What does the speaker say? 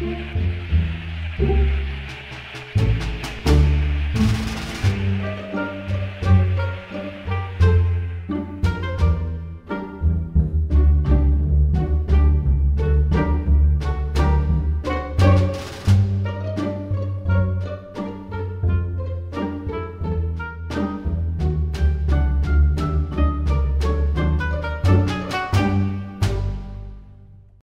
Música